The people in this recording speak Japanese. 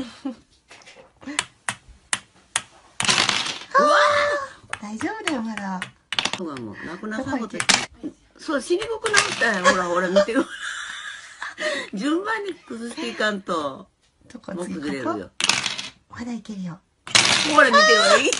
うわ大丈夫だよまだ。そうかもなくなさことそう死にくくなったよほらほら見て。る順番に崩していかんと。もう崩れるよ。まだいけるよ。ほら見てよいい。